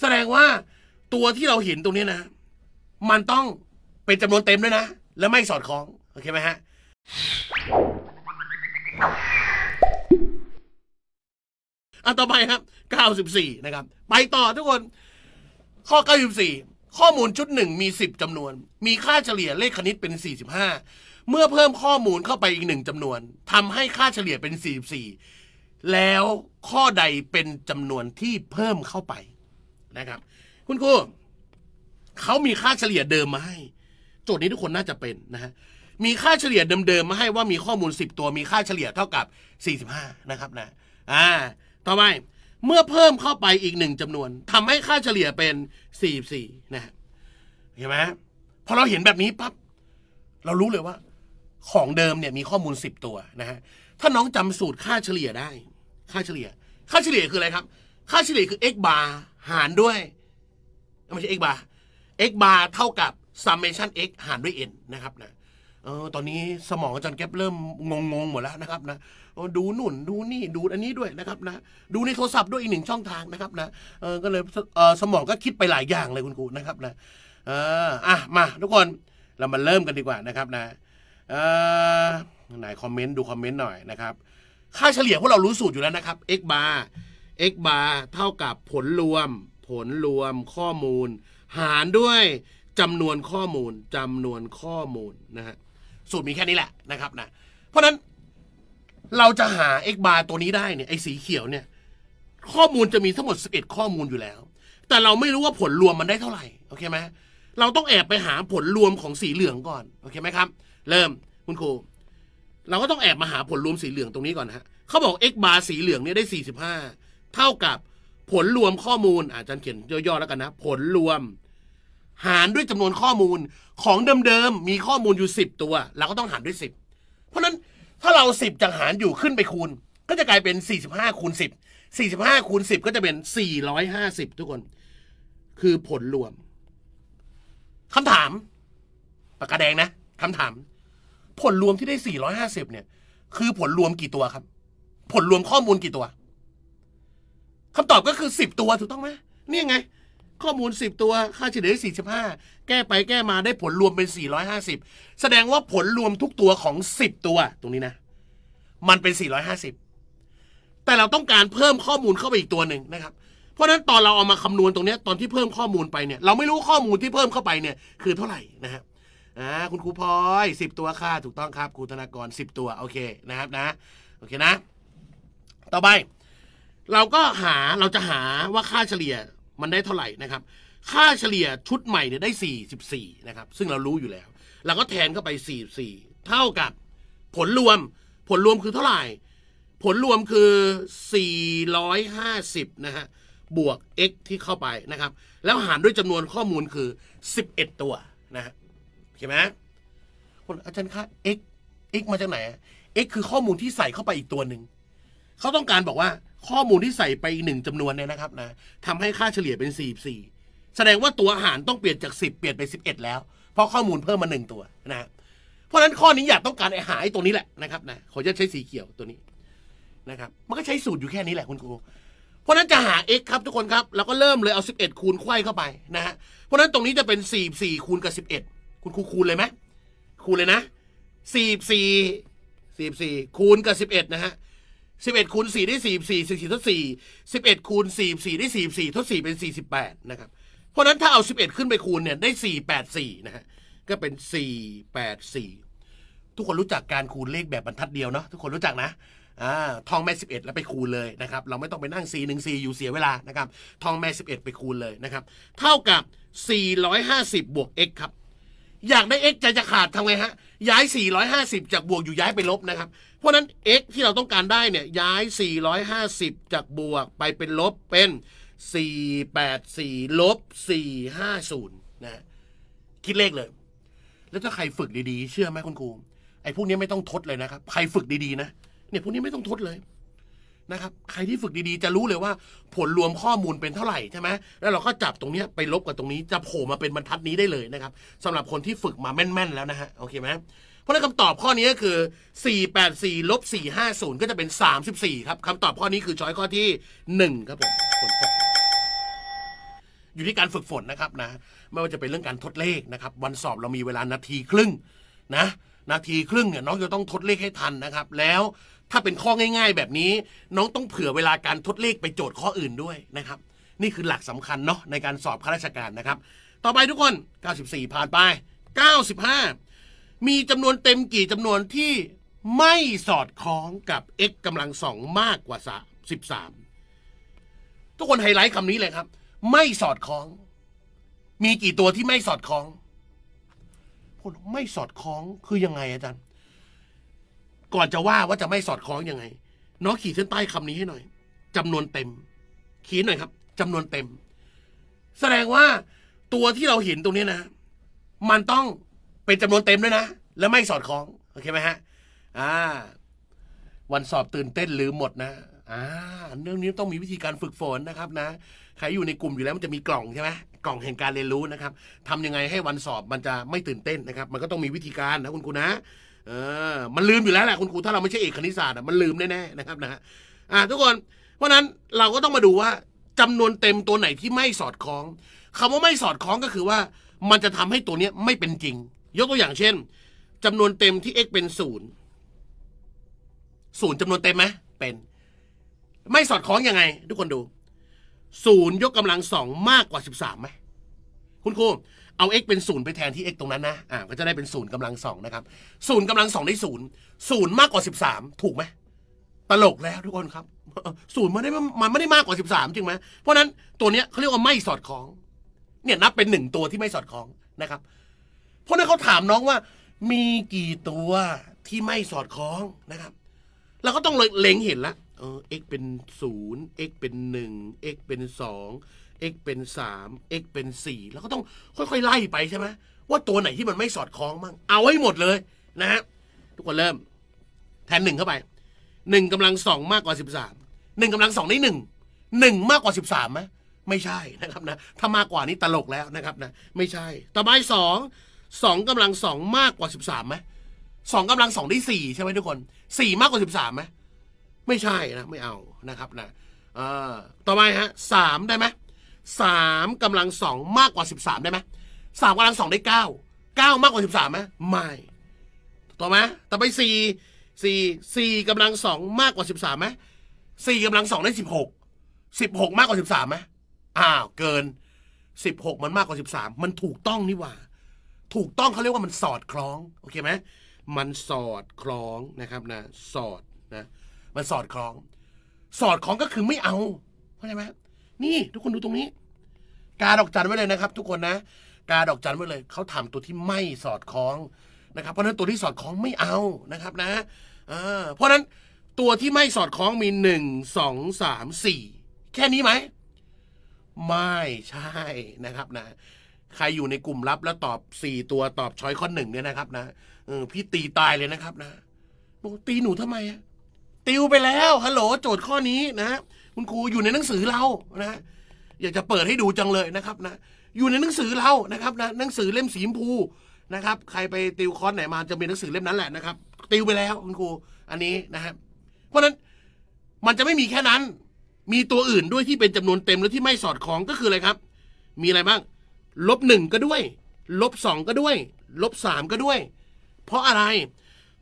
แสดงว่าตัวที่เราเห็นตรงนี้นะ มันต้องเป็นจำนวนเต็มด้วยนะ และไม่สอดคล้อง โอเคไหมฮะอะต่อไปครับ 94 นะครับ ไปต่อทุกคน ข้อ 94 ข้อมูลชุดหนึ่งมี 10จำนวน มีค่าเฉลี่ยเลขคณิตเป็น 45 เมื่อเพิ่มข้อมูลเข้าไปอีกหนึ่งจำนวนทำให้ค่าเฉลี่ยเป็น 44 แล้วข้อใดเป็นจำนวนที่เพิ่มเข้าไป นะครับ คุณครูเขามีค่าเฉลี่ยเดิมมาให้ โจทย์นี้ทุกคนน่าจะเป็นนะฮะมีค่าเฉลี่ยเดิมๆมาให้ว่ามีข้อมูล 10 ตัวมีค่าเฉลี่ยเท่ากับ 45 นะครับนะอ่าต่อไปเมื่อเพิ่มเข้าไปอีกหนึ่งจำนวนทำให้ค่าเฉลี่ยเป็น 44 นะฮะเห็นไหมพอเราเห็นแบบนี้ปั๊บเรารู้เลยว่า ของเดิมเนี่ยมีข้อมูล 10 ตัวนะฮะถ้าน้องจำสูตรค่าเฉลี่ยได้ ค่าเฉลี่ย ค่าเฉลี่ยคืออะไรครับ ค่าเฉลี่ยคือ x bar หารด้วยไม่ใช่ x bar x bar เท่ากับ summation x หารด้วย n นะครับนะเออตอนนี้สมองอาจารย์แก๊ปเริ่มงงงหมดแล้วนะครับนะออดูหนุนดูนี่ดูอันนี้ด้วยนะครับนะดูในโทรศัพท์ด้วยอีกหนึ่งช่องทางนะครับนะเออก็เลยเออสมองก็คิดไปหลายอย่างเลยคุณครูนะครับนะเอออะมาทุกคนเรามาเริ่มกันดีกว่านะครับนะเออไหนคอมเมนต์ดูคอมเมนต์หน่อยนะครับ ค่าเฉลี่ยพวกเรารู้สูตรอยู่แล้วนะครับ x bar x bar เท่ากับผลรวม ผลรวมข้อมูล หารด้วยจำนวนข้อมูลจำนวนข้อมูลนะฮะสูตรมีแค่นี้แหละนะครับนะเพราะฉะนั้นเราจะหา x bar ตัวนี้ได้เนี่ยไอ้สีเขียวเนี่ยข้อมูลจะมีทั้งหมด 11 ข้อมูลอยู่แล้ว แต่เราไม่รู้ว่าผลรวมมันได้เท่าไหร่โอเคไหมเราต้องแอบไปหาผลรวมของสีเหลืองก่อนโอเคไหมครับ เริ่มคุณครูเราก็ต้องแอบมาหาผลรวมสีเหลืองตรงนี้ก่อนฮะเขาบอก x bar สีเหลืองเนี่ยได้ 45 เท่ากับผลรวมข้อมูลอาจารย์เขียนย่อๆแล้วกันนะ ผลรวม หารด้วยจำนวนข้อมูลของเดิมๆมีข้อมูลอยู่ 10 ตัวเราก็ต้องหารด้วย 10 เพราะฉะนั้นถ้าเรา 10จากหารอยู่ขึ้นไปคูณ ก็จะกลายเป็น 45คูณ10 45คูณ10 ก็จะเป็น 450 ทุกคน คือผลรวมคำถามปากกาแดงนะคำถาม ผลรวมที่ได้ 450 เนี่ย คือผลรวมกี่ตัวครับ ผลรวมข้อมูลกี่ตัว คำตอบก็คือ 10 ตัวถูกต้องไหมนี่ไง ข้อมูล 10 ตัว ค่าเฉลี่ย45 แก้ไปแก้มาได้ผลรวมเป็น 450 แสดงว่าผลรวมทุกตัวของ 10 ตัวตรงนี้นะ มันเป็น 450 แต่เราต้องการเพิ่มข้อมูลเข้าไปอีกตัวหนึ่งนะครับ เพราะฉะนั้นตอนเราเอามาคำนวณตรงนี้ตอนที่เพิ่มข้อมูลไปเนี่ย เราไม่รู้ข้อมูลที่เพิ่มเข้าไปเนี่ยคือเท่าไหร่นะครับอ่าคุณครูพลอยสิบตัวค่ะถูกต้องครับครูธนากรสิบตัวโอเคนะครับนะ โอเคนะ ต่อไป เราก็หาเราจะหาว่าค่าเฉลี่ยมันได้เท่าไหร่นะครับ ค่าเฉลี่ยชุดใหม่เนี่ยได้ 44 นะครับ ซึ่งเรารู้อยู่แล้ว เราก็แทนเข้าไป 44 เท่ากับผลรวม ผลรวมคือเท่าไหร่ ผลรวมคือ 450 นะฮะ บวก x ที่เข้าไปนะครับ แล้วหารด้วยจำนวนข้อมูลคือ 11 ตัวนะฮะเห็นไหมคนอาจารย์คะ x x มาจากไหน x คือข้อมูลที่ใส่เข้าไปอีกตัวหนึ่ง เขาต้องการบอกว่าข้อมูลที่ใส่ไปหนึ่งจำนวนเนี่ยนะครับนะทำให้ค่าเฉลี่ยเป็น 44 แสดงว่าตัวอาหารต้องเปลี่ยนจาก 10 เปลี่ยนไป 11 แล้ว เพราะข้อมูลเพิ่มมาหนึ่งตัวนะเพราะฉะนั้นข้อนี้อยากต้องการไอ้หาไอ้ตัวนี้แหละนะครับนะขอจะใช้สีเขียวตัวนี้นะครับ มันก็ใช้สูตรอยู่แค่นี้แหละคุณครูเพราะฉะนั้นจะหา x ครับทุกคนครับเราก็เริ่มเลยเอา 11 คูณไขว้เข้าไปนะฮะเพราะฉะนั้นตรงนี้จะเป็น 44 คูณกับ 11 คุณครูคูณเลยไหมคูณเลยนะ44 44คูณกับ 11 นะฮะ 11คูณ4ได้44 44ทด4 11คูณ44ได้44ทด4เป็น48นะครับ เพราะนั้นถ้าเอา11ขึ้นไปคูณเนี่ยได้484นะฮะก็เป็น484ทุกคนรู้จักการคูณเลขแบบบรรทัดเดียวเนาะทุกคนรู้จักนะอ่าทองแม่11แล้วไปคูณเลยนะครับ เราไม่ต้องไปนั่ง 4 1 4 อยู่เสียเวลานะครับทองแม่11ไปคูณเลยนะครับ เท่ากับ 450 บวก x ครับ อยากได้ x ใจจะขาดทำไงฮะ ย้าย 450 จากบวกอยู่ย้ายไปลบนะครับ เพราะนั้น x ที่เราต้องการได้เนี่ยย้าย 450 จากบวกไปเป็นลบเป็น 484 ลบ 450 นะ คิดเลขเลย แล้วถ้าใครฝึกดีๆ เชื่อไหมคุณครู ไอ้พวกนี้ไม่ต้องทดเลยนะครับ ใครฝึกดีๆ นะ เนี่ยพวกนี้ไม่ต้องทดเลย นะครับใครที่ฝึกดีๆ จะรู้เลยว่าผลรวมข้อมูลเป็นเท่าไหร่ใช่ไหมแล้วเราก็จับตรงนี้ไปลบกับตรงนี้จะโผล่มาเป็นบรรทัดนี้ได้เลยนะครับสำหรับคนที่ฝึกมาแม่นๆแล้วนะฮะโอเคไหมเพราะฉะนั้นคำตอบข้อนี้ก็คือ 484ลบ450 ก็จะเป็น 34 ครับคำตอบข้อนี้คือช้อยข้อที่ 1 ครับผมผลข้ออยู่ที่การฝึกฝนนะครับนะ ไม่ว่าจะเป็นเรื่องการทดเลขนะครับ วันสอบเรามีเวลานาทีครึ่งนะ นาทีครึ่งเนี่ยน้องจะต้องทดเลขให้ทันนะครับ แล้วถ้าเป็นข้อง่าย ๆ แบบนี้ น้องต้องเผื่อเวลาการทดเลขไปโจทย์ข้ออื่นด้วยนะครับ นี่คือหลักสำคัญเนาะในการสอบข้าราชการนะครับ ต่อไปทุกคน 94 ผ่านไป 95 มีจำนวนเต็มกี่จำนวนที่ไม่สอดคล้องกับ x กำลังสองมากกว่า 13 ทุกคนไฮไลท์คำนี้เลยครับ ไม่สอดคล้อง มีกี่ตัวที่ไม่สอดคล้อง พูดไม่สอดคล้องคือยังไงอาจารย์ ก่อนจะว่าว่าจะไม่สอดคล้องยังไงน้องขีดเส้นใต้คำนี้ให้หน่อยจำนวนเต็ม ขีดหน่อยครับจำนวนเต็ม แสดงว่าตัวที่เราเห็นตรงนี้นะ มันต้องเป็นจำนวนเต็มด้วยนะ แล้วไม่สอดคล้อง โอเคไหมฮะ อ่า วันสอบตื่นเต้นลืมหมดนะ อ่า เรื่องนี้ต้องมีวิธีการฝึกฝนนะครับ นะ ใครอยู่ในกลุ่มอยู่แล้วมันจะมีกล่องใช่ไหม กล่องแห่งการเรียนรู้นะครับทำยังไงให้วันสอบมันจะไม่ตื่นเต้นนะครับ มันก็ต้องมีวิธีการนะคุณครูนะเออมันลืมอยู่แล้วแหละคุณครูถ้าเราไม่ใช่เอกคณิตศาสตร์อะมันลืมแน่ๆนะครับนะอ่าทุกคนเพราะนั้นเราก็ต้องมาดูว่าจำนวนเต็มตัวไหนที่ไม่สอดคล้องคำว่าไม่สอดคล้องก็คือว่า มันจะทำให้ตัวเนี้ยไม่เป็นจริง ยกตัวอย่างเช่นจำนวนเต็มที่ x เป็นศูนย์ศูนย์จำนวนเต็มไหมเป็น ไม่สอดคล้องยังไง ทุกคนดู ศูนย์ยกกำลังสองมากกว่าสิบสามไหมคุณครูเอา x เป็นศูนย์ไปแทนที่ x ตรงนั้นนะอ่าก็จะได้เป็นศูนย์กำลังสองนะครับศูนย์กำลังสองได้ศูนย์ศูนย์มากกว่าสิบสามถูกไหมตลกแล้วทุกคนครับศูนย์มันไม่ได้มันไม่ได้มากกว่าสิบสามจริงไหมเพราะนั้นตัวเนี้ยเขาเรียกว่าไม่สอดคล้อง เนี่ยนับเป็นหนึ่งตัวที่ไม่สอดคล้องนะครับ เพราะนั้นเขาถามน้องว่า มีกี่ตัวที่ไม่สอดคล้องนะครับเราก็ต้องเล็งเห็นละเออ x เป็นศูนย์ x เป็นหนึ่ง x เป็นสอง x เป็นสาม x เป็นสี่แล้วก็ต้องค่อยๆ ไล่ไปใช่ไหมว่าตัวไหนที่มันไม่สอดคล้องมั่งเอาให้หมดเลยนะฮะทุกคนเริ่ม แทนหนึ่งเข้าไปหนึ่งกำลังสองมากกว่าสิบสามหนึ่งกำลังสองได้หนึ่งหนึ่งมากกว่าสิบสามไหมไม่ใช่นะครับนะถ้ามากกว่านี้ตลกแล้วนะครับนะไม่ใช่ ต่อไปสองสองกำลังสองมากกว่าสิบสามไหมสองกำลังสองได้สี่ใช่ไหมทุกคนสี่มากกว่าสิบสามไหม ไม่ใช่นะไม่เอานะครับนะเอ่อต่อไปฮะสามได้ไหมสามกำลังสองมากกว่าสิบสามได้ไหมสามกำลังสองได้เก้าเก้ามากกว่าสิบสามไหมไม่ต่อไหมต่อไปสี่สี่สี่กำลังสองมากกว่าสิบสามไหมสี่กำลังสองได้สิบหกสิบหกมากกว่าสิบสามไหมอ้าวเกินสิบหกมันมากกว่าสิบสามมันถูกต้องนี่หว่า ถูกต้องเขาเรียกว่ามันสอดคล้องโอเคไหมมันสอดคล้องนะครับนะสอดนะ มันสอดคล้อง สอดคล้องก็คือไม่เอาเข้าใจไหมนี่ทุกคนดูตรงนี้ กาดอกจันไว้เลยนะครับ ทุกคนนะ กาดอกจันไว้เลยเขาถามตัวที่ไม่สอดคล้องนะครับ เพราะนั้นตัวที่สอดคล้องไม่เอานะครับนะเพราะนั้นตัวที่ไม่สอดคล้องมีหนึ่งสองสามสี่แค่นี้ไหมไม่ใช่นะครับนะ ใครอยู่ในกลุ่มลับแล้วตอบสี่ตัวตอบช้อยข้อหนึ่งเนี่ยนะครับนะเออพี่ตีตายเลยนะครับนะตีหนูทำไมอะ ติวไปแล้วฮัลโหลโจทย์ข้อนี้นะคุณครูอยู่ในหนังสือเรานะอยากจะเปิดให้ดูจังเลยนะครับนะอยู่ในหนังสือเรานะครับนะหนังสือเล่มสีชมพูนะครับ ใครไปติวคอร์สไหนมาจะเป็นหนังสือเล่มนั้นแหละนะครับ ติวไปแล้วคุณครูอันนี้นะครับเพราะนั้นมันจะไม่มีแค่นั้น มีตัวอื่นด้วยที่เป็นจำนวนเต็มและที่ไม่สอดคล้องก็คืออะไรครับ มีอะไรบ้างลบหนึ่งก็ด้วยลบสองก็ด้วยลบสามก็ด้วย เพราะอะไร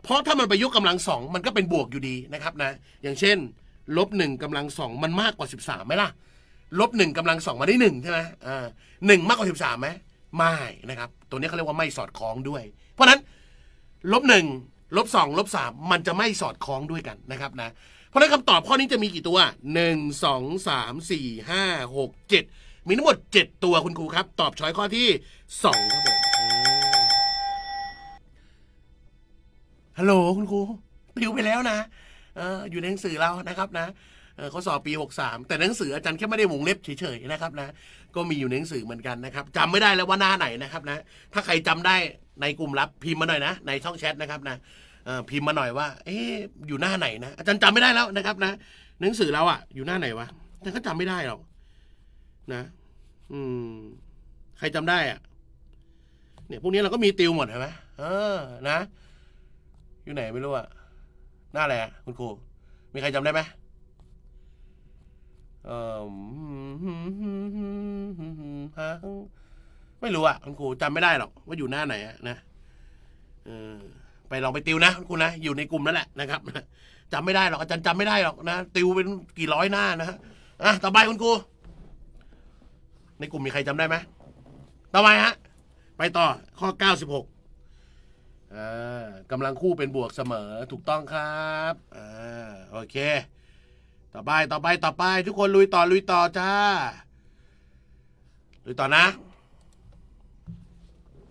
เพราะถ้ามันไปยกกำลังสองมันก็เป็นบวกอยู่ดีนะครับนะ อย่างเช่นลบหนึ่งกำลังสองมันมากกว่าสิบสามไหมล่ะลบหนึ่งกำลังสองมาได้หนึ่งใช่ไหมอ่าหนึ่งมากกว่าสิบสามไหมไม่นะครับ ตัวนี้เขาเรียกว่าไม่สอดคล้องด้วย เพราะนั้นลบหนึ่งลบสองลบสามมันจะไม่สอดคล้องด้วยกันนะครับนะ เพราะนั้นคำตอบข้อนี้จะมีกี่ตัวหนึ่งสองสามสี่ห้าหกเจ็ดมีทั้งหมดเจ็ดตัวคุณครูครับ ตอบช้อยข้อที่สองครับผม ฮัลโหลคุณครูปิวไปแล้วนะเอออยู่ในหนังสือเรานะครับนะเขาสอบปีหกสามแต่หนังสืออาจารย์แค่ไม่ได้วงเล็บเฉยๆนะครับนะ ก็มีอยู่ในหนังสือเหมือนกันนะครับจำไม่ได้แล้วว่าหน้าไหนนะครับนะ ถ้าใครจำได้ในกลุ่มลับพิมพ์มาหน่อยนะ ในช่องแชทนะครับนะพิมพ์มาหน่อยว่า เอ๊อยู่หน้าไหนนะอาจารย์จำไม่ได้แล้วนะครับนะ หนังสือเราอะอยู่หน้าไหนวะอาจารย์ก็จำไม่ได้หรอกนะ อืม ใครจำได้อะเนี่ยพวกนี้เราก็มีติวหมดใช่ไหมเออ นะ อยู่ไหนไม่รู้อะหน้าอะไรอะคุณครู มีใครจำได้ไหมเออไม่รู้อะคุณครูจำไม่ได้หรอกว่าอยู่หน้าไหนอะนะเออไปลองไปติวนะคุณครูนะอยู่ในกลุ่มนั่นแหละนะครับจำไม่ได้หรอกอาจารย์จำไม่ได้หรอกนะติวเป็นกี่ร้อยหน้านะฮะอะต่อไปคุณครูในกลุ่มมีใครจำได้ไหมต่อไปฮะไปต่อข้อเก้าสิบหกอ่ากำลังคู่เป็นบวกเสมอถูกต้องครับอ่าโอเค ต่อไปต่อไปต่อไป ทุกคนลุยต่อลุยต่อจ้า ลุยต่อนะ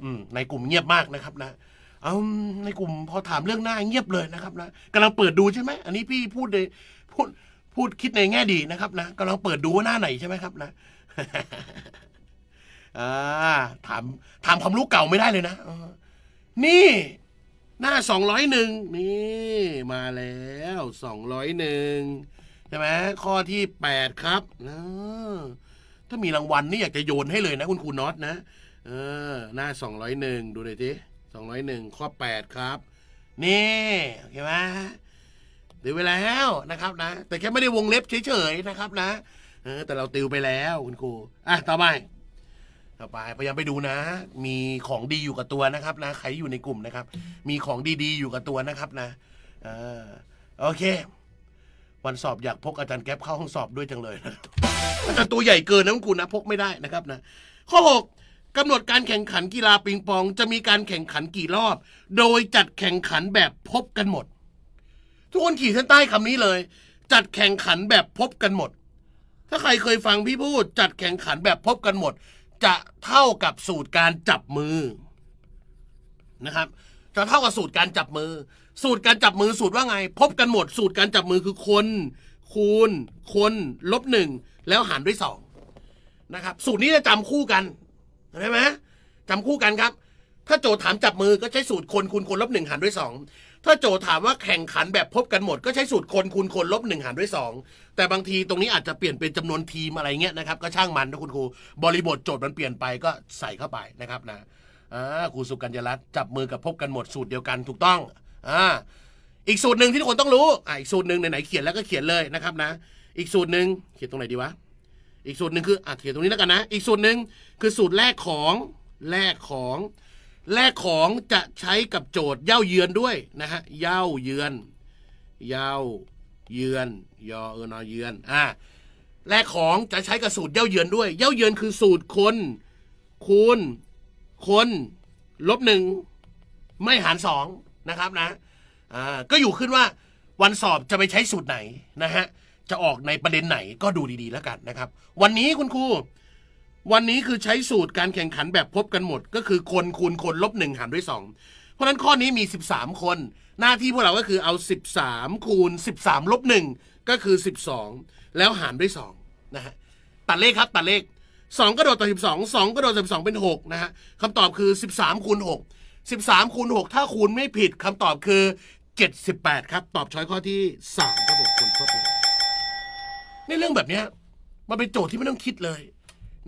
อืมในกลุ่มเงียบมากนะครับนะเอาในกลุ่มพอถามเรื่องหน้าเงียบเลยนะครับนะกำลังเปิดดูใช่ไหมอันนี้พี่พูดในพูดพูดคิดในแง่ดีนะครับนะกำลังเปิดดูว่าหน้าไหนใช่ไหมครับนะอ่าถามถามความรู้เก่าไม่ได้เลยนะ นี่ หน้าสองร้อยหนึ่งนี่มาแล้วสองร้อยหนึ่งใช่ไหมข้อที่แปดครับถ้ามีรางวัลนี่อยากจะโยนให้เลยนะคุณครูน็อตนะ เออ หน้าสองร้อยหนึ่งดูเลยทีสองร้อยหนึ่งข้อแปดครับ นี่เห็นไหมติวไปแล้วนะครับนะ แต่แค่ไม่ได้วงเล็บเฉยๆนะครับนะเออแต่เราติวไปแล้วคุณครูอะต่อไป ต่อไปพยายามไปดูนะ มีของดีอยู่กับตัวนะครับนะใครอยู่ในกลุ่มนะครับ มีของดีๆ อยู่กับตัวนะครับนะอโอเค วันสอบอยากพกอาจารย์แก๊ปเข้าห้องสอบด้วยจังเลยนะอาจารย์ตัวใหญ่เกินนะคุณนะพกไม่ได้นะครับนะข้อหกกำหนดการแข่งขันกีฬาปิงปองจะมีการแข่งขันกี่รอบ โดยจัดแข่งขันแบบพบกันหมด ทุกคนขีดเส้นใต้คำนี้เลย จัดแข่งขันแบบพบกันหมด ถ้าใครเคยฟังพี่พูด จัดแข่งขันแบบพบกันหมด จะเท่ากับสูตรการจับมือนะครับ จะเท่ากับสูตรการจับมือ สูตรการจับมือสูตรว่าไง พบกันหมด สูตรการจับมือคือคนคูณ คนลบหนึ่งแล้วหารด้วยสองนะครับ สูตรนี้จะจำคู่กันใช่ไหมจำคู่กันครับ ถ้าโจทย์ถามจับมือก็ใช้สูตรคนคูณคนลบหนึ่งหารด้วยสอง ถ้าโจทย์ถามว่าแข่งขันแบบพบกันหมด ก็ใช้สูตรคนคูณคนลบหนึ่งหารด้วยสองแต่บางทีตรงนี้อาจจะเปลี่ยนเป็นจำนวนทีมอะไรเงี้ยนะครับ ก็ช่างมันนะคุณครู บริบทโจทย์มันเปลี่ยนไปก็ใส่เข้าไปนะครับนะอ่าครูสุกัญญรัตน์จับมือกับพบกันหมดสูตรเดียวกันถูกต้องอ่าอีกสูตรหนึ่งที่ทุกคนต้องรู้อ่าอีกสูตรหนึ่งไหนๆเขียนแล้วก็เขียนเลยนะครับนะ อีกสูตรหนึ่งเขียนตรงไหนดีวะอีกสูตรหนึ่งคืออะเขียนตรงนี้แล้วกันนะ อีกสูตรหนึ่งคือสูตรแรกของแลกของ แลกของจะใช้กับโจทย์เย่าเยือนด้วยนะฮะเย่าเยือนเย่าเยือนยอเออนอเยือนอ่าแลกของจะใช้กับสูตรเย่าเยือนด้วย เย่าเยือนคือสูตรคนคูณคนลบหนึ่งไม่หารสองนะครับนะอ่าก็อยู่ขึ้นว่าวันสอบจะไปใช้สูตรไหนนะฮะจะออกในประเด็นไหนก็ดูดีๆแล้วกันนะครับ วันนี้คุณครู วันนี้คือใช้สูตรการแข่งขันแบบพบกันหมด ก็คือคนคูณคนลบหนึ่งหารด้วยสองเพราะนั้นข้อนี้มี 13 คน หน้าที่พวกเราก็คือเอา 13 คูณ 13ลบหนึ่งก็คือ 12 แล้วหารด้วย2นะฮะตัดเลขครับตัดเลข 2 กระโดดต่อ 12 2 กระโดดต่อ12 เป็น 6 นะฮะคำตอบคือ 13คูณ6 13คูณ6ถ้าคูณไม่ผิดคำตอบคือ 78 ครับ ตอบช้อยข้อที่ 3 ครับผมคนครบเลยในเรื่องแบบนี้มันเป็นโจทย์ที่ไม่ต้องคิดเลย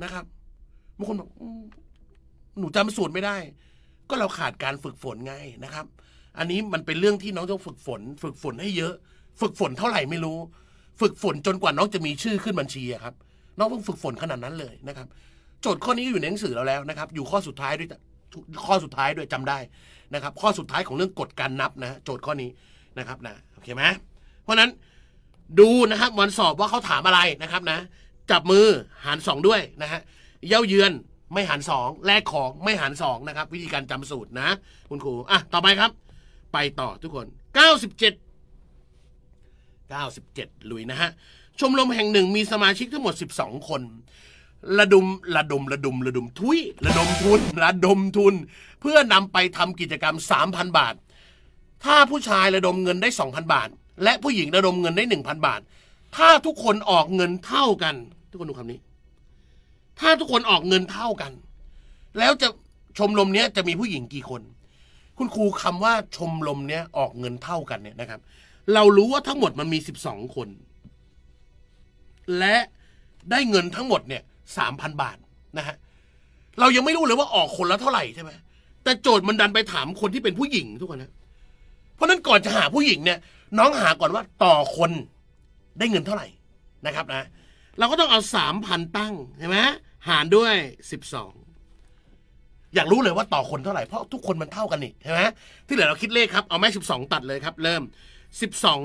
นะครับบางคนบอกหนูจำสูตรไม่ได้ ก็เราขาดการฝึกฝนไงนะครับ อันนี้มันเป็นเรื่องที่น้องต้องฝึกฝน ฝึกฝนให้เยอะ ฝึกฝนเท่าไหร่ไม่รู้ ฝึกฝนจนกว่าน้องจะมีชื่อขึ้นบัญชีครับ น้องต้องฝึกฝนขนาดนั้นเลยนะครับ โจทย์ข้อนี้อยู่ในหนังสือเราแล้วนะครับ อยู่ข้อสุดท้ายด้วยข้อสุดท้ายด้วยจำได้นะครับ ข้อสุดท้ายของเรื่องกฎการนับนะโจทย์ข้อนี้นะครับนะโอเคไหมเพราะนั้นดูนะครับวันสอบว่าเขาถามอะไรนะครับนะ จับมือหารสองด้วยนะฮะเย้าเยือนไม่หารสองแลกของไม่หารสองนะครับ วิธีการจำสูตรนะ คุณครูอะต่อไปครับ ไปต่อทุกคนเก้าสิบเจ็ดเก้าสิบเจ็ดลุยนะฮะชมรมแห่งหนึ่งมีสมาชิกทั้งหมดสิบสองคน ระดมระดมระดมระดมทุยระดมทุนระดมทุน เพื่อนำไปทำกิจกรรมสามพันบาท ถ้าผู้ชายระดมเงินได้สองพันบาท และผู้หญิงระดมเงินได้หนึ่งพันบาท ถ้าทุกคนออกเงินเท่ากัน ทุกคนดูคำนี้ ถ้าทุกคนออกเงินเท่ากัน แล้วจะชมรมเนี้ยจะมีผู้หญิงกี่คน คุณครูคำว่าชมรมเนี้ยออกเงินเท่ากันเนี่ยนะครับ เรารู้ว่าทั้งหมดมันมีสิบสองคน และได้เงินทั้งหมดเนี่ยสามพันบาทนะฮะเรายังไม่รู้เลยว่าออกคนละเท่าไหร่ใช่ไหมแต่โจทย์มันดันไปถามคนที่เป็นผู้หญิงทุกคนนะ เพราะนั้นก่อนจะหาผู้หญิงเนี่ย น้องหาก่อนว่าต่อคน ได้เงินเท่าไหร่นะครับนะ เราก็ต้องเอาสามพันตั้งใช่ไหมหารด้วยสิบสองอยากรู้เลยว่าต่อคนเท่าไหร่เพราะทุกคนมันเท่ากันนี่ใช่ไหมที่เหลือเราคิดเลขครับเอาแม่สิบสองตัดเลยครับ เริ่มสิบสอง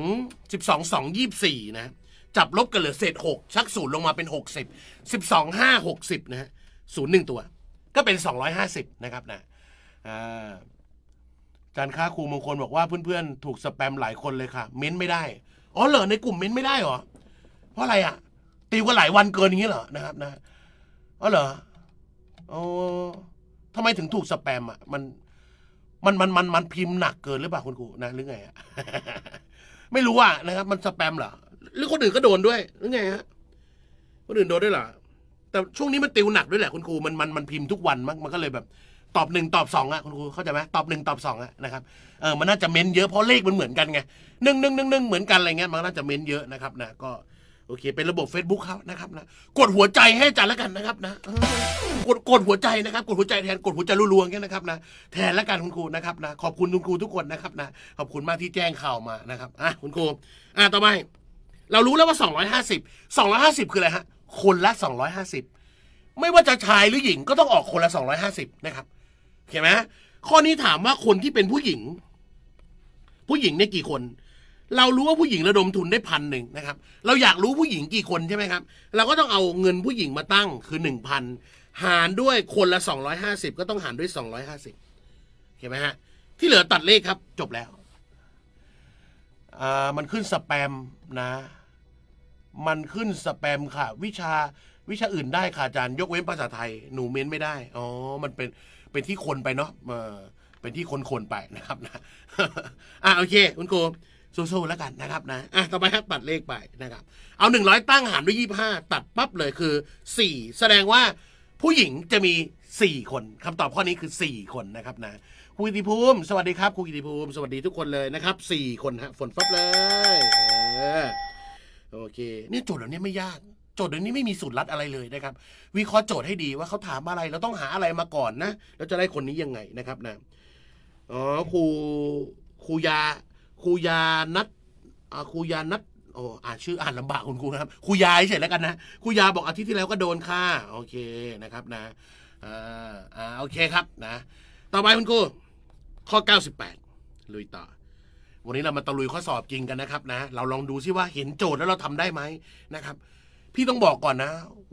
สิบสองสองยี่สี่นะ จับลบกันเหลือเศษหกชักศูนย์ลงมาเป็นหกสิบสิบสองห้าหกสิบนะฮะศูนย์หนึ่งตัว ก็เป็นสองร้อยห้าสิบนะครับนะอ่าการค้าครูมงคลบอกว่าเพื่อนๆ ถูกสแปมหลายคนเลยค่ะ เม้นไม่ได้ อ๋อเหรอในกลุ่มเม้นไม่ได้เหรอ เพราะอะไรอะตีกันหลายวันเกินอย่างนี้เหรอนะครับนะอ๋อเหรอโอ้ทำไมถึงถูกสแปมอะมันมันมันมันมันพิมพ์หนักเกินหรือเปล่าคุณครูนะหรือไงอะไม่รู้อะนะครับ มันสแปมเหรอหรือคนอื่นก็โดนด้วยหรือไงฮะคนอื่นโดนด้วยเหรอแต่ช่วงนี้มันติวหนักด้วยแหละคุณครูมันมันมันพิมพ์ทุกวันมันมันก็เลยแบบ ตอบหนึ่งตอบสองอะคุณครูเข้าใจไหมตอบหนึ่งตอบสองอะนะครับเออมันน่าจะเม้นเยอะเพราะเลขมันเหมือนกันไงหนึ่งหนึ่งหนึ่งหนึ่งเหมือนกันอะไรเงี้ยมันน่าจะเม้นเยอะนะครับนะก็โอเค เป็นระบบ Facebook เขานะครับนะกดหัวใจให้อาจารย์แล้วกันนะครับนะกดกดหัวใจนะครับ กดหัวใจแทนกดหัวใจรัวๆงี้นะครับนะแทนแล้วกันคุณครูนะครับนะขอบคุณคุณครูทุกคนนะครับนะขอบคุณมากที่แจ้งข่าวมานะครับอะคุณครูอะต่อไปเรารู้แล้วว่า 250 250 คืออะไรฮะคนละ 250 ไม่ว่าจะชายหรือหญิงก็ต้องออกคนละ 250 นะครับ เห็นไหมข้อนี้ถามว่าคนที่เป็นผู้หญิง ผู้หญิงเนี่ยกี่คน เรารู้ว่าผู้หญิงระดมทุนได้พันหนึ่งนะครับ เราอยากรู้ผู้หญิงกี่คนใช่ไหมครับ เราก็ต้องเอาเงินผู้หญิงมาตั้งคือหนึ่งพันหารด้วยคนละสองร้อยห้าสิบก็ต้องหารด้วยสองร้อยห้าสิบเห็นไหมฮะที่เหลือตัดเลขครับ จบแล้วอ่ามันขึ้นสแปมนะ มันขึ้นสแปมค่ะ วิชาวิชาอื่นได้ค่ะอาจารย์ ยกเว้นภาษาไทย หนูเม้นไม่ได้ อ๋อ มันเป็น เป็นที่คนไปเนาะเออเป็นที่คนคนไปนะครับนะอะโอเค คุณครูสู้ๆแล้วกันนะครับนะอะต่อไปครับตัดเลขไปนะครับ เอาหนึ่งร้อยตั้งหารด้วยยี่ห้าตัดปั๊บเลยคือสี่แสดงว่าผู้หญิงจะมีสี่คนคำตอบข้อนี้คือสี่คนนะครับนะครูกิติภูมิ สวัสดีครับครูกิติภูมิสวัสดีทุกคนเลยนะครับสี่คนฮะฝนฟับเลยเออโอเคเนี่ยโจทย์เหล่านี้ไม่ยาก โจทย์เดี๋ยวนี้ไม่มีสูตรลัดอะไรเลยนะครับ วิเคราะห์โจทย์ให้ดีว่าเขาถามอะไรเราต้องหาอะไรมาก่อนนะแล้วจะได้คนนี้ยังไงนะครับนะอ๋อครูครูยาครูยานัดอ่าครูยานัดโอ้อ่านชื่ออ่านลำบากคุณครูนะครับครูยาเฉยแล้วกันนะครูยาบอกอาทิตย์ที่แล้วก็โดนค่าโอเคนะครับนะอ่าอ่าโอเคครับนะ ต่อไปคุณครูข้อ 98 ลุยต่อ วันนี้เรามาตะลุยข้อสอบจริงกันนะครับนะ เราลองดูซิว่าเห็นโจทย์แล้วเราทำได้ไหมนะครับ พี่ต้องบอกก่อนนะ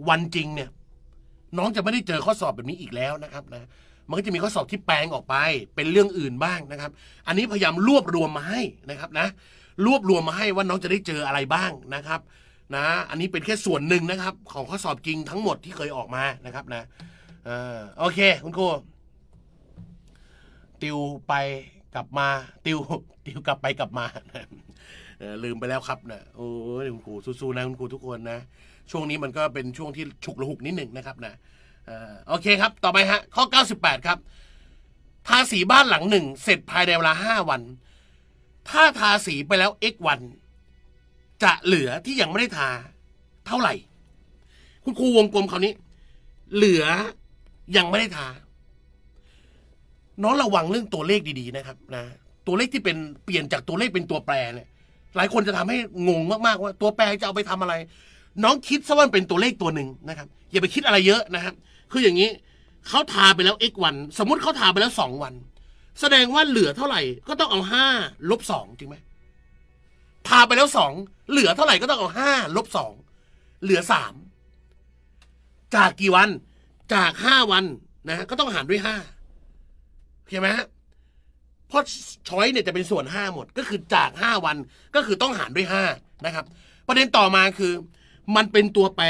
วันจริงเนี่ย น้องจะไม่ได้เจอข้อสอบแบบนี้อีกแล้วนะครับนะ มันก็จะมีข้อสอบที่แปลงออกไป เป็นเรื่องอื่นบ้างนะครับ อันนี้พยายามรวบรวมมาให้นะครับนะ รวบรวมมาให้ว่าน้องจะได้เจออะไรบ้างนะครับ นะ อันนี้เป็นแค่ส่วนหนึ่งนะครับ ของข้อสอบจริงทั้งหมดที่เคยออกมานะครับนะเออโอเค คุณครูติวไปกลับมา ติวติวกลับไปกลับมาลืมไปแล้วครับนะโอ้ยคุณครูสู้ๆนะคุณครูทุกคนนะ ช่วงนี้มันก็เป็นช่วงที่ฉุกระหุกนิดหนึ่งนะครับนะอ่อโอเคครับ ต่อไปฮะ ข้อ 98 ครับ ทาสีบ้านหลังหนึ่งเสร็จภายในเวลา 5 วัน ถ้าทาสีไปแล้ว x วัน จะเหลือที่ยังไม่ได้ทาเท่าไหร่ คุณครูวงกลมคราวนี้ เหลือยังไม่ได้ทา น้องระวังเรื่องตัวเลขดีๆนะครับนะ ตัวเลขที่เป็นเปลี่ยนจากตัวเลขเป็นตัวแปรเนี่ย หลายคนจะทำให้งงมากๆว่า ตัวแปรจะเอาไปทำอะไร น้องคิดซะว่ามันเป็นตัวเลขตัวหนึ่งนะครับ อย่าไปคิดอะไรเยอะนะครับ คืออย่างนี้เขาทาไปแล้ว x วัน สมมติเขาทาไปแล้วสองวัน แสดงว่าเหลือเท่าไหร่ก็ต้องเอาห้าลบสองจริงไหมทาไปแล้วสองเหลือเท่าไหร่ก็ต้องเอาห้าลบสองเหลือสามจากกี่วันจากห้าวันนะฮะก็ต้องหารด้วยห้าเข้าไหมฮะเพราะช้อยเนี่ยจะเป็นส่วนห้าหมด ก็คือจากห้าวันก็คือต้องหารด้วยห้านะครับ ประเด็นต่อมาคือ มันเป็นตัวแปร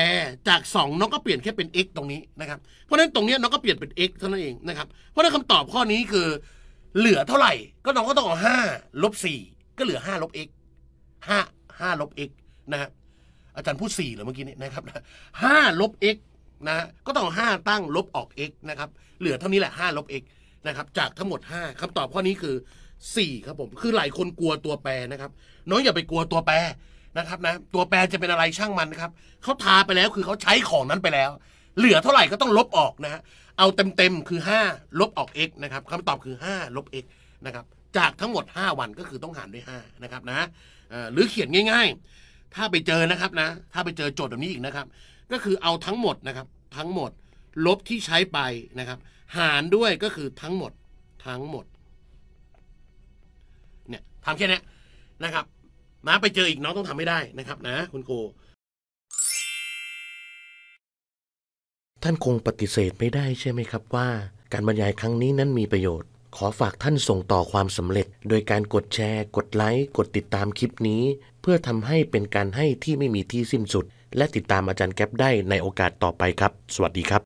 จากสองน้องก็เปลี่ยนแค่เป็น x ตรงนี้นะครับ เพราะฉะนั้นตรงนี้น้องก็เปลี่ยนเป็น x เท่านั้นเองนะครับ เพราะฉะนั้นคำตอบข้อนี้คือ เหลือเท่าไหร่ ก็น้องก็ต้องเอาห้าลบสี่ก็เหลือห้าลบ x ห้าห้าลบ x นะฮะอาจารย์พูดสี่เหรอเมื่อกี้นี้นะครับห้าลบ x นะก็ต้องเอาห้าตั้งลบออก x นะครับ เหลือเท่านี้แหละห้าลบ x นะครับจากทั้งหมด 5คำตอบข้อนี้คือ 4 ครับผม คือหลายคนกลัวตัวแปรนะครับ น้องอย่าไปกลัวตัวแปร นะครับนะตัวแปรจะเป็นอะไรช่างมันนะครับเขาทาไปแล้วคือเขาใช้ของนั้นไปแล้ว เหลือเท่าไหร่ก็ต้องลบออกนะฮะเอาเต็มๆคือ 5 ลบออก x นะครับคำตอบคือ 5 ลบ x นะครับจากทั้งหมด 5 วันก็คือต้องหารด้วย5นะครับนะหรือเขียนง่าย ๆ ถ้าไปเจอนะครับนะ ถ้าไปเจอโจทย์แบบนี้อีกนะครับ ก็คือเอาทั้งหมดนะครับทั้งหมดลบที่ใช้ไปนะครับ หารด้วยก็คือทั้งหมดทั้งหมดเนี่ยทำแค่นี้นะครับ นะไปเจออีกน้องต้องทำไม่ได้นะครับนะ คุณครูท่านคงปฏิเสธไม่ได้ใช่ไหมครับว่า การบรรยายครั้งนี้นั้นมีประโยชน์ ขอฝากท่านส่งต่อความสำเร็จ โดยการกดแชร์ กดไลค์ กดติดตามคลิปนี้ เพื่อทำให้เป็นการให้ที่ไม่มีที่สิ้นสุด และติดตามอาจารย์แก๊ปได้ในโอกาสต่อไปครับ สวัสดีครับ